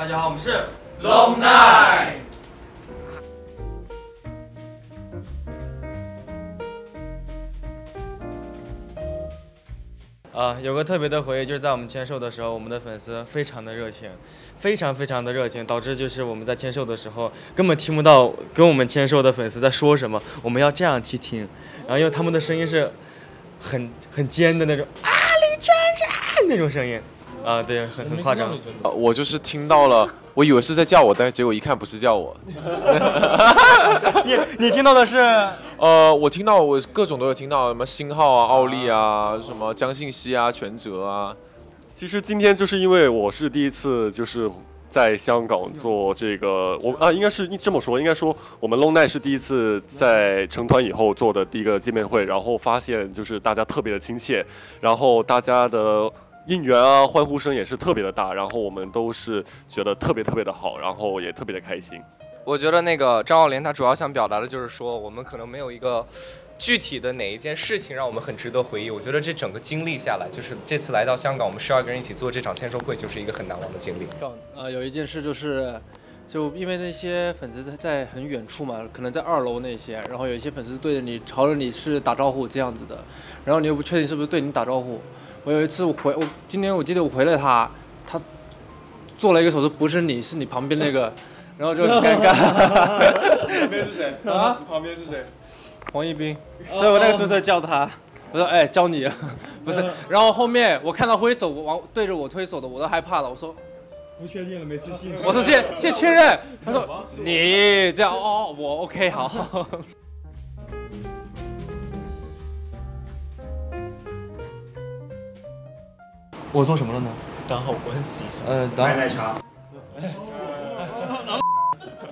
大家好，我们是 Long Night。啊，有个特别的回忆，就是在我们签售的时候，我们的粉丝非常的热情，非常非常的热情，导致就是我们在签售的时候根本听不到跟我们签售的粉丝在说什么，我们要这样去听，然后因为他们的声音是很很尖的那种啊，李全哲那种声音，啊，对，很很夸张。我就是听到了，我以为是在叫我，但是结果一看不是叫我。你你听到的是？呃，我听到我各种都有听到，什么星号啊、奥利啊、什么江信息啊、全哲啊。其实今天就是因为我是第一次就是在香港做这个，我啊应该是这么说，应该说我们 Long Night 是第一次在成团以后做的第一个见面会，然后发现就是大家特别的亲切，然后大家的应援啊、欢呼声也是特别的大，然后我们都是觉得特别特别的好，然后也特别的开心。我觉得那个张奥莲他主要想表达的就是说，我们可能没有一个具体的哪一件事情让我们很值得回忆。我觉得这整个经历下来，就是这次来到香港，我们十二个人一起做这场签售会，就是一个很难忘的经历。呃，有一件事就是，就因为那些粉丝在很远处嘛，可能在二楼那些，然后有一些粉丝对着你朝着你是打招呼这样子的，然后你又不确定是不是对你打招呼。我有一次我回我今天我记得我回了他，他做了一个手势，不是你是你旁边那个。然后就很尴尬。旁边是谁？啊？你旁边是谁？黄一斌。所以我那个时候在叫他，我说：“哎，教你。”不是。然后后面我看到挥手我往对着我推手的，我都害怕了。我说：“不确定了，没自信。”我说：“先先确认。”他说：“你这样哦，我 OK 好。”我做什么了呢？打好关系。呃，买奶茶。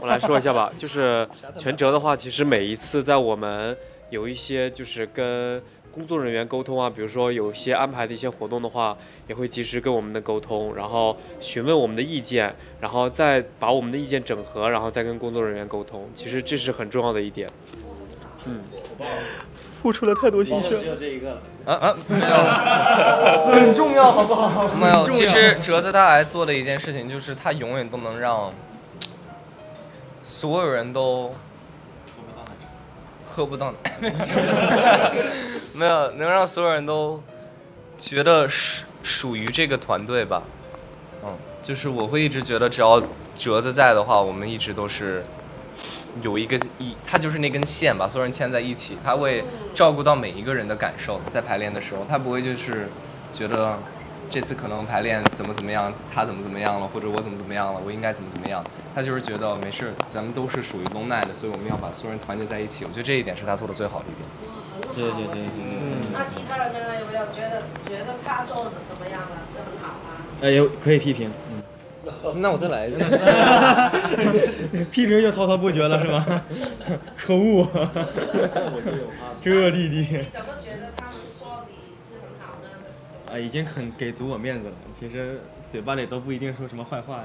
我来说一下吧，就是全哲的话，其实每一次在我们有一些就是跟工作人员沟通啊，比如说有些安排的一些活动的话，也会及时跟我们的沟通，然后询问我们的意见，然后再把我们的意见整合，然后再跟工作人员沟通。其实这是很重要的一点。嗯，付出了太多心血。只有这一个。啊啊，没有，很重要，好不好？没有，其实哲子他来做的一件事情，就是他永远都能让。所有人都喝不到奶茶，没有能让所有人都觉得属属于这个团队吧，嗯，就是我会一直觉得只要折子在的话，我们一直都是有一个一，他就是那根线把所有人牵在一起，他会照顾到每一个人的感受，在排练的时候，他不会就是觉得。这次可能排练怎么怎么样，他怎么怎么样了，或者我怎么怎么样了，我应该怎么怎么样？他就是觉得没事，咱们都是属于 Long Night 的，所以我们要把所有人团结在一起。我觉得这一点是他做的最好的一点。对对对对。嗯。那其他人呢？有没有觉得觉得他做的怎么样了？是很好吗？哎，有可以批评。嗯。那我再来一个。批评就滔滔不绝了是吗？可恶。这弟弟。你怎么觉得他们？啊，已经很给足我面子了。其实嘴巴里都不一定说什么坏话。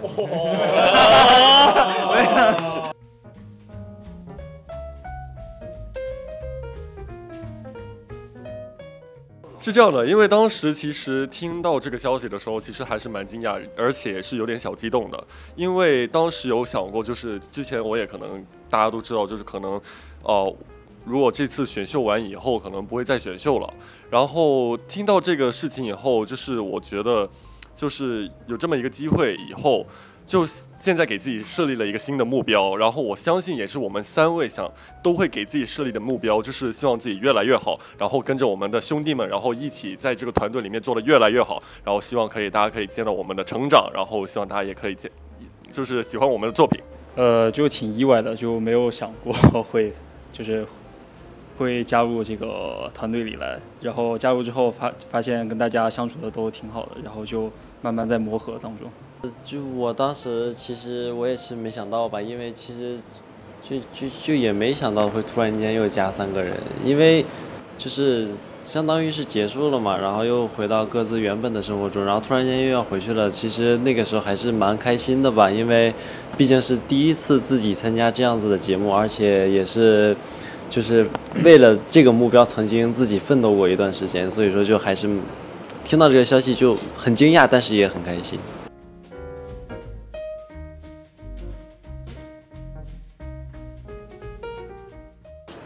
是这样的，因为当时其实听到这个消息的时候，其实还是蛮惊讶，而且是有点小激动的。因为当时有想过，就是之前我也可能大家都知道，就是可能，哦。如果这次选秀完以后，可能不会再选秀了。然后听到这个事情以后，就是我觉得，就是有这么一个机会以后，就现在给自己设立了一个新的目标。然后我相信也是我们三位想都会给自己设立的目标，就是希望自己越来越好。然后跟着我们的兄弟们，然后一起在这个团队里面做的越来越好。然后希望可以大家可以见到我们的成长。然后希望大家也可以见，就是喜欢我们的作品。呃，就挺意外的，就没有想过会，就是。会加入这个团队里来，然后加入之后发发现跟大家相处的都挺好的，然后就慢慢在磨合当中。就我当时其实我也是没想到吧，因为其实就就就也没想到会突然间又加三个人，因为就是相当于是结束了嘛，然后又回到各自原本的生活中，然后突然间又要回去了。其实那个时候还是蛮开心的吧，因为毕竟是第一次自己参加这样子的节目，而且也是。就是为了这个目标，曾经自己奋斗过一段时间，所以说就还是听到这个消息就很惊讶，但是也很开心。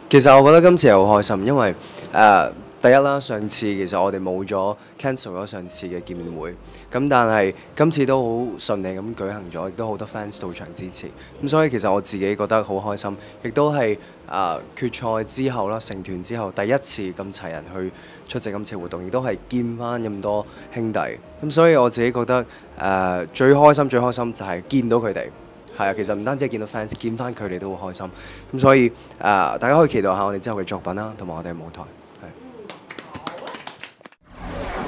其实我觉得今次好开心，因为，呃。第一啦，上次其實我哋冇咗 cancel 咗上次嘅見面會，咁但係今次都好順利咁舉行咗，亦都好多 fans 到場支持，咁所以其實我自己覺得好開心，亦都係啊、呃、決賽之後啦，成團之後第一次咁齊人去出席今次活動，亦都係見翻咁多兄弟，咁所以我自己覺得誒、最開心最開心就係見到佢哋。係啊，其實唔單止係見到 fans，見翻佢哋都好開心。咁所以誒、呃大家可以期待下我哋之後嘅作品啦，同埋我哋嘅舞台。